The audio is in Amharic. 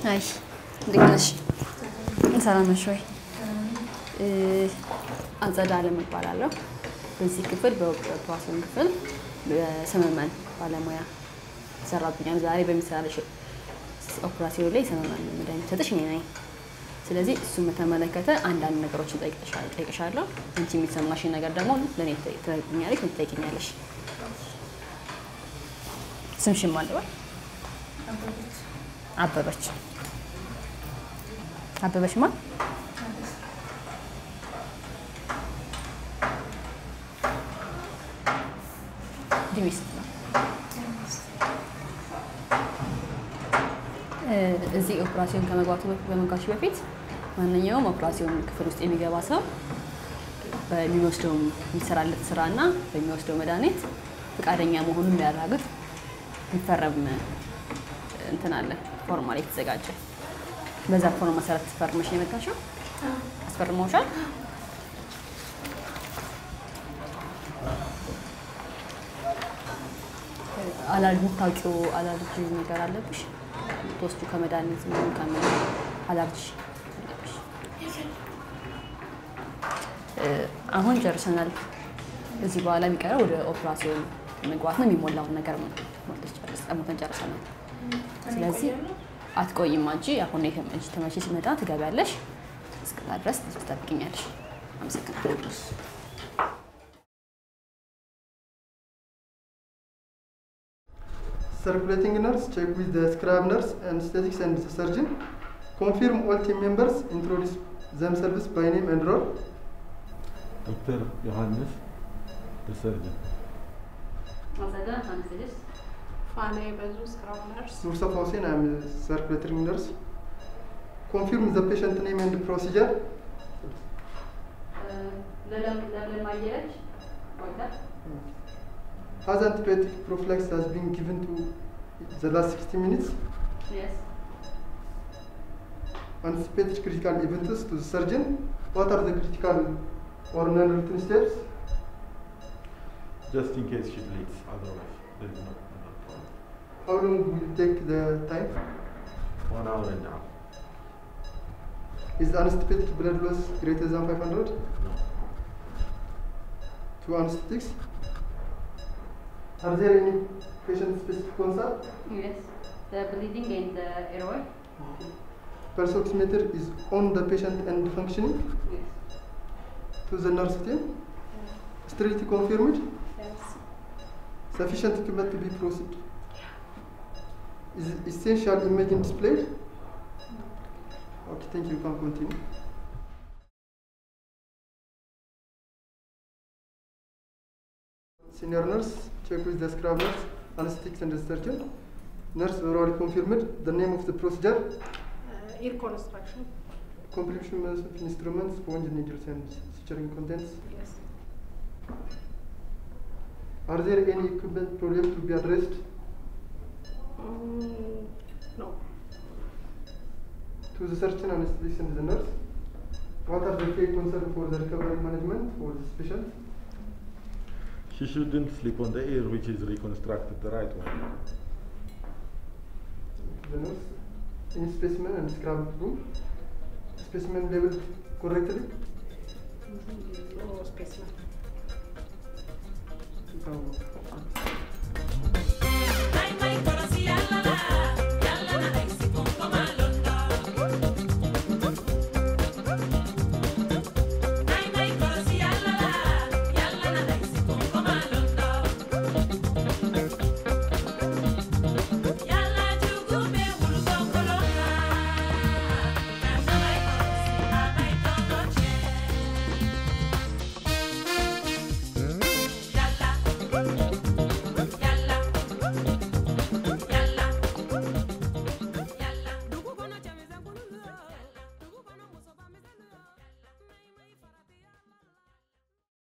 አይ እንዴት ነሽ? ሰላም ነሽ ወይ? አጸዳ አለም እባላለሁ። በዚህ ክፍል በኦፕራሲዮን ክፍል በሰመመን ባለሙያ ሰራብኛል። ዛሬ በሚሰራልሽ ኦፕራሲዮን ላይ ሰመመን መድኃኒት ሰጥሽ እኔ ነኝ። ስለዚህ እሱን በተመለከተ አንዳንድ ነገሮችን ጠይቅሻለሁ። አንቺ የሚሰማሽን ነገር ደግሞ ለእኔ ትጠይቅኛለሽ፣ ትጠይቅኛለሽ። ስምሽን ልበል? አበበች አበበች ማን? እድሜ ስንት ነው? እዚህ ኦፕራሲዮን ከመግባቱ በመግባትሽ በፊት ማንኛውም ኦፕራሲዮን ክፍል ውስጥ የሚገባ ሰው በሚወስደው የሚሰራለት ስራ እና በሚወስደው መድኃኒት ፈቃደኛ መሆኑን የሚያረጋግጥ የሚፈረም እንትን አለ ፎርማ ላይ የተዘጋጀ። በዛ ፎርም መሰረት ፈርመሽ ነው የመጣሽው? አስፈርመውሻል? አላርጂ የምታውቂው አላርጂ ነገር አለብሽ? ትወስዱ ከመድኃኒት ምን ከምን አላርጂ አለብሽ? አሁን ጨርሰናል። እዚህ በኋላ የሚቀረው ወደ ኦፕራሲዮን መግባት ነው። የሚሞላውን ነገር ሞልተን ጨርሰናል። ስለዚህ አትቆይም አንቺ አሁን ተመቼ ሲመጣ ትገቢያለሽ። እስከዛ ድረስ ትጠብቂኛለሽ። አመሰግናለሁ። circulating nurse check with the scrub nurse anesthetics and the surgeon confirm all team members introduce themselves by name and role Dr. Johannes, the surgeon. ፋና የበዙ ስክራብ ነርስ Mustafa Hussein I am a circulatory nurse confirm the patient name and procedure has antibiotic prophylaxis has been given to the last 60 minutes anticipated critical events to the surgeon what are the critical or non-routine steps Just in case she bleeds, otherwise there is no, no problem. how long will it take the time? One hour and a half. is the anticipated blood loss greater than 500 No. two anesthetics? Are there any patient specific concern? Yes, the bleeding and the airway. pulse oximeter is on the patient and functioning? Yes. to the nurse team? Sterility confirmed? Yes. sufficient equipment to be proceed is essential imaging displayed? Okay, thank you. You can continue. Senior nurse, check with the scrub nurse, anesthetics and surgeon. Nurse orally confirmed the name of the procedure. Uh, ear construction. Completion of instruments, sponge needles and suturing contents. Yes. Are there any equipment problems to be addressed? Mm, no. To the surgeon and physician, the nurse. What are the key concerns for the recovery management for this patient? She shouldn't sleep on the ear, which is reconstructed the right one. The nurse in specimen and scrubbed room. Specimen labeled correctly? Mm, no specimen.